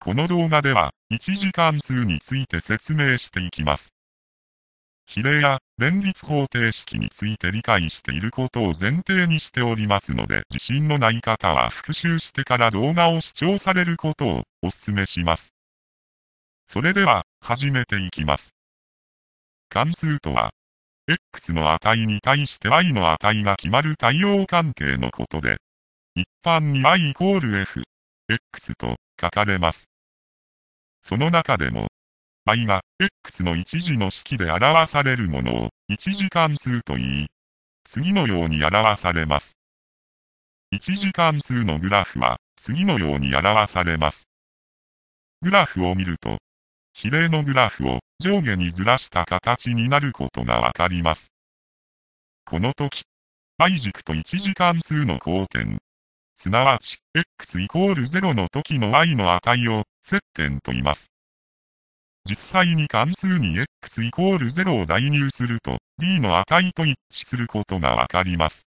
この動画では、一次関数について説明していきます。比例や連立方程式について理解していることを前提にしておりますので、自信のない方は復習してから動画を視聴されることをお勧めします。それでは、始めていきます。関数とは、x の値に対して y の値が決まる対応関係のことで、一般に y イコール f、x と書かれます。その中でも、y が x の一次の式で表されるものを一次関数と言い、次のように表されます。一次関数のグラフは次のように表されます。グラフを見ると、比例のグラフを上下にずらした形になることがわかります。この時、y 軸と一次関数の交点、すなわち、x イコール0の時の y の値を接点と言います。実際に関数に x イコール0を代入すると、b の値と一致することがわかります。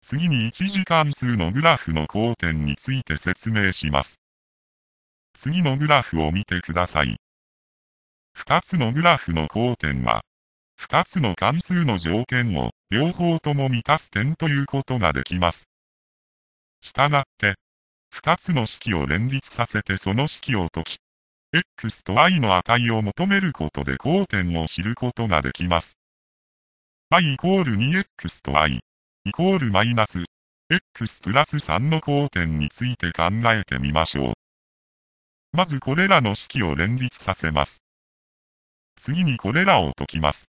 次に一次関数のグラフの交点について説明します。次のグラフを見てください。二つのグラフの交点は、二つの関数の条件を両方とも満たす点ということができます。したがって、二つの式を連立させてその式を解き、x と y の値を求めることで交点を知ることができます。y イコール 2x と y イコールマイナス x プラス3の交点について考えてみましょう。まずこれらの式を連立させます。次にこれらを解きます。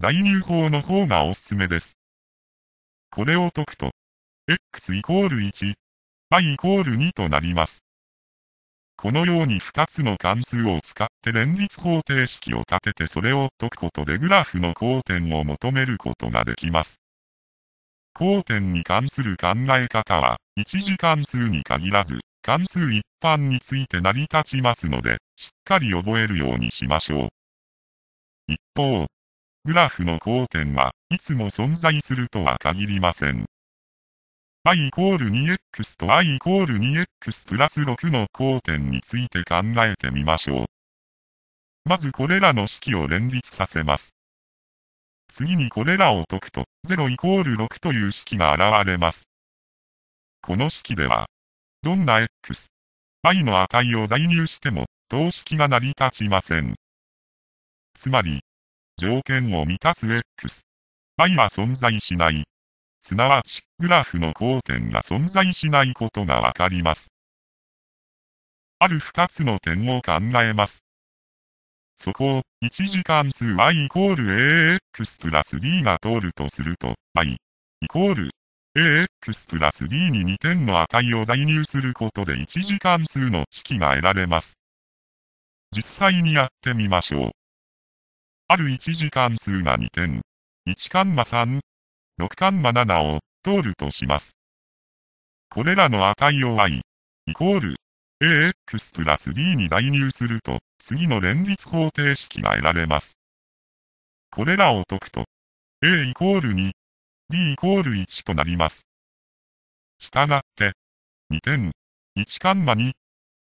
代入法の方がおすすめです。これを解くと、x イコール1、y イコール2となります。このように2つの関数を使って連立方程式を立ててそれを解くことでグラフの交点を求めることができます。交点に関する考え方は、一次関数に限らず、関数一般について成り立ちますので、しっかり覚えるようにしましょう。一方、グラフの交点はいつも存在するとは限りません。Y イコール 2x と y イコール 2x プラス6の交点について考えてみましょう。まずこれらの式を連立させます。次にこれらを解くと、0イコール6という式が現れます。この式では、どんな x、y の値を代入しても、等式が成り立ちません。つまり、条件を満たす x、y は存在しないすなわち、グラフの交点が存在しないことがわかります。ある二つの点を考えます。そこを、一次関数 y イコール ax プラス b が通るとすると、y イコール ax プラス b に2点の値を代入することで一次関数の式が得られます。実際にやってみましょう。ある一次関数が2点、1カンマ3、6カンマ7を通るとします。これらの値を y イコール ax プラス b に代入すると次の連立方程式が得られます。これらを解くと a イコール2 b イコール1となります。したがって、2点、1カンマ2、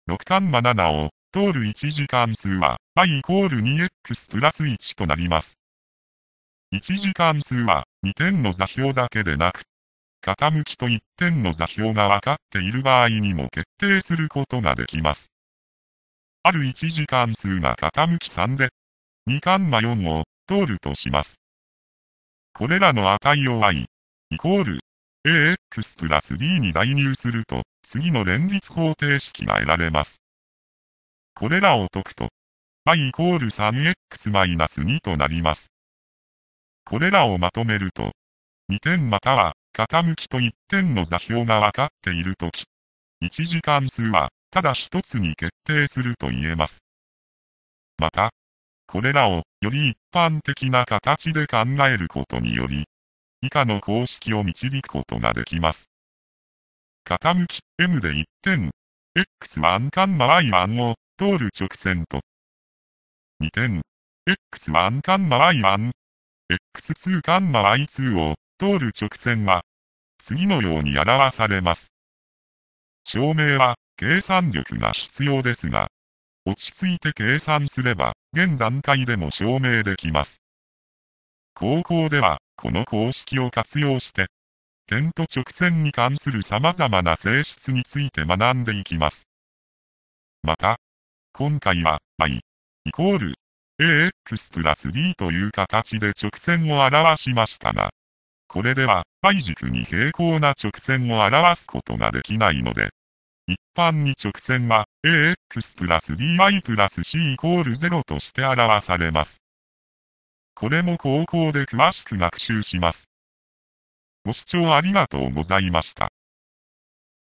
6カンマ7を通る一次関数は y イコール 2x プラス1となります。一次関数は2点の座標だけでなく、傾きと1点の座標が分かっている場合にも決定することができます。ある一次関数が傾き3で、2カンマ4を通るとします。これらの値を y イコール ax プラス b に代入すると、次の連立方程式が得られます。これらを解くと、y イコール 3x マイナス2となります。これらをまとめると、2点または、傾きと1点の座標が分かっているとき、一次関数は、ただ一つに決定すると言えます。また、これらを、より一般的な形で考えることにより、以下の公式を導くことができます。傾き m で1点、x1 カンマ y1 を通る直線と、2点、x1 カンマ y1 x2 カンマ y2 を通る直線は、次のように表されます。証明は、計算力が必要ですが、落ち着いて計算すれば、現段階でも証明できます。高校では、この公式を活用して、点と直線に関する様々な性質について学んでいきます。また、今回は、i イコール ax プラス b という形で直線を表しましたが、これでは y 軸に平行な直線を表すことができないので、一般に直線は ax プラス by プラス c イコール0として表されます。これも高校で詳しく学習します。ご視聴ありがとうございました。